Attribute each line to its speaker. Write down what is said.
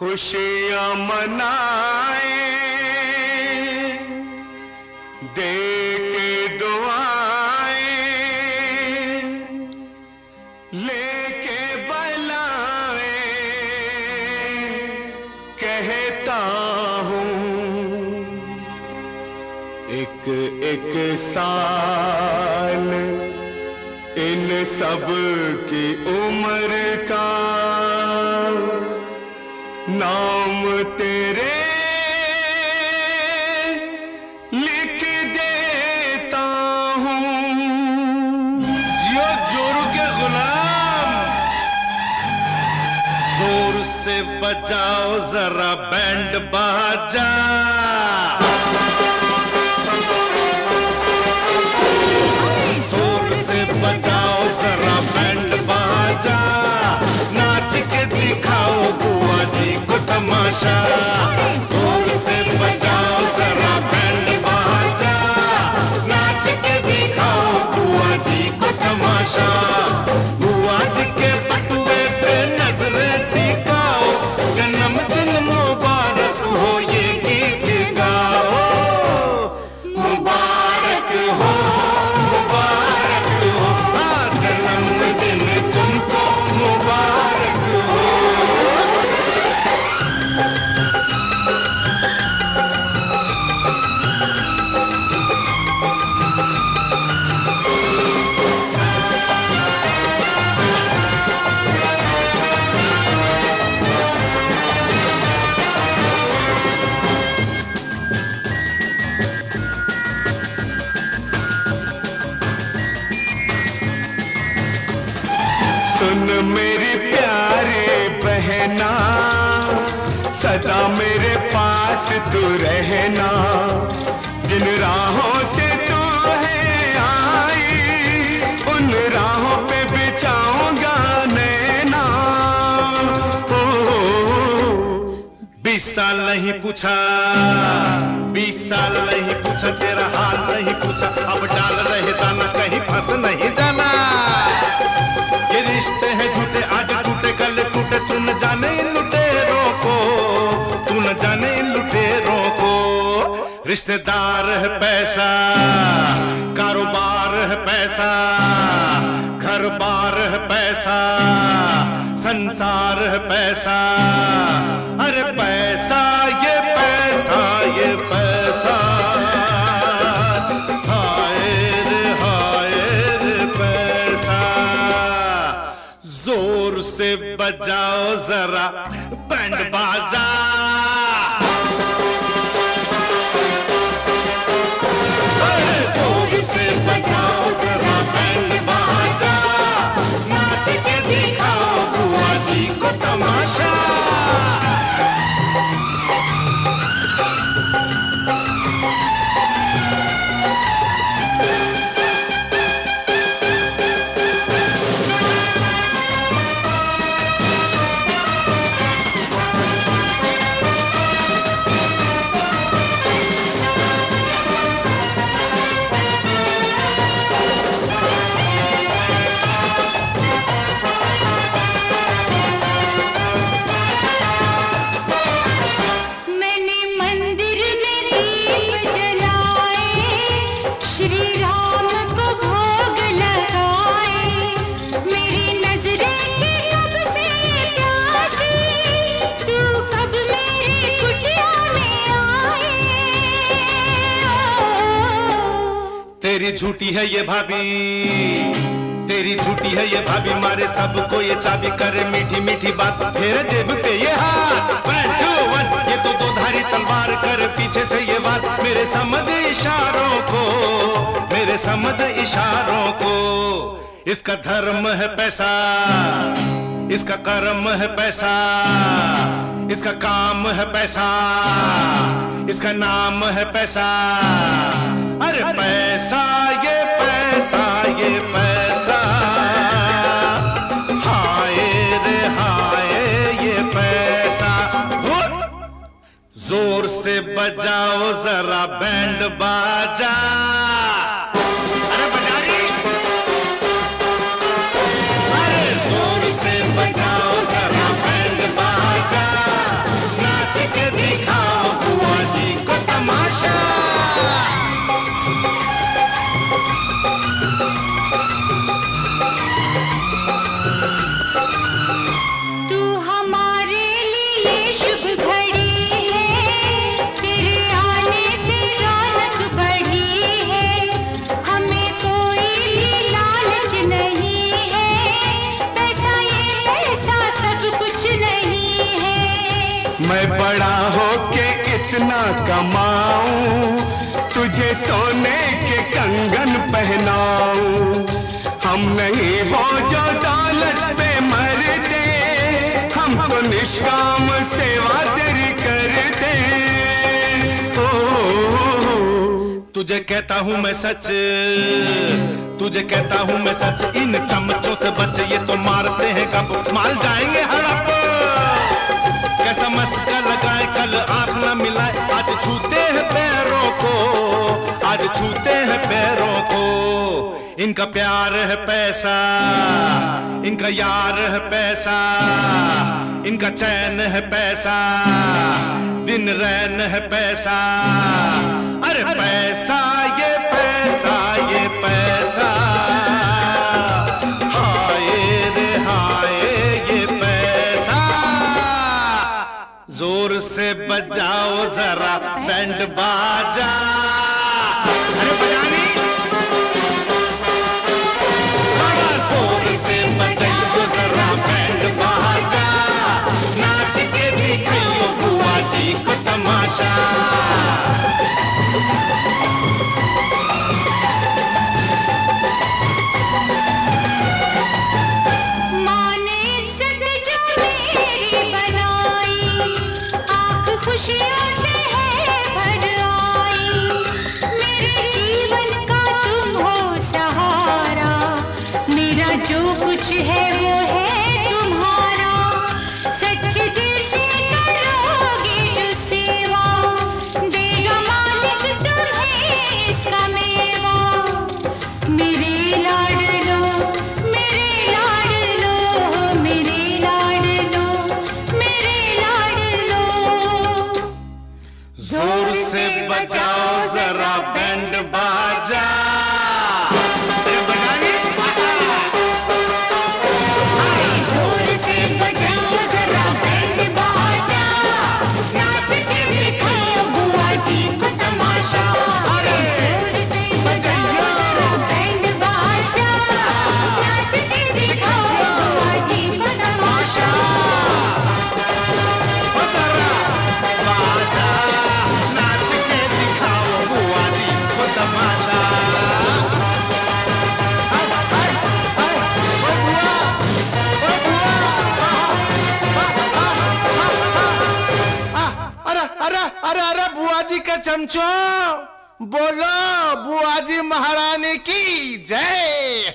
Speaker 1: खुशियाँ मनाए दे के दुआएँ, लेके बलाए, कहता हूँ एक एक साल इन सब की उम्र का नाम तेरे लिख देता हूँ।
Speaker 2: जियो जोरू के गुलाम। ज़ोर से बजाओ, जरा बैंड बाजा। तमाशा
Speaker 1: मेरी प्यारे बहना सदा मेरे पास तू रहना। जिन राहों से तू है आई उन राहों पे बिछाऊँगा नैना। ओ,
Speaker 2: बीस साल नहीं पूछा बीस साल नहीं पूछा तेरा हाल नहीं पूछा। अब डाल रहे दाना कहीं फंस नहीं रिश्तेदार है पैसा, कारोबार है पैसा घर बार है पैसा, संसार है पैसा। अरे पैसा, ये पैसा ये पैसा। हाय हाय पैसा। ज़ोर से बजाओ जरा, बैंड बाजा। बैंड तेरी झूठी है ये भाभी। तेरी झूठी है ये भाभी, मारे सबको ये चाबी, करे मीठी मीठी बात। फिर जेब पे ये हाथ। ये तो दो धारी तलवार कर पीछे से ये बात। मेरे समझ इशारों को, मेरे समझ इशारों को। इसका धर्म है पैसा, इसका कर्म है पैसा, इसका काम है पैसा, इसका नाम है पैसा। अरे पैसा, ये पैसा ये पैसा। हाय रे, हाय ये पैसा। ज़ोर से बजाओ, जरा बैंड बाजा। अरे अरे ज़ोर से बजाओ, जरा बैंड बाजा।
Speaker 1: नाच के दिखाओ तमाशा। कमाऊं तुझे सोने के कंगन पहनाऊं। हम नहीं हो जो दौलत पे मरते हम तो निष्काम सेवा तेरी करते। ओ,
Speaker 2: तुझे कहता हूँ मैं सच तुझे कहता हूँ मैं सच इन चमचों से बच ये तो मारते हैं कब? माल जाएँगे हड़प कैसा मस्का लगाए, कल आँख न मिलाए। आज छूते हैं पैरों को, आज छूते हैं पैरों को। इनका प्यार है पैसा, इनका यार है पैसा, इनका चैन है पैसा, दिन रैन है पैसा। अरे पैसा ये पैसा ये पैसा। से बजाओ जरा बैंड बाजा। अरे अरे बुआ जी के चमचो। बोलो बुआ जी महारानी की जय।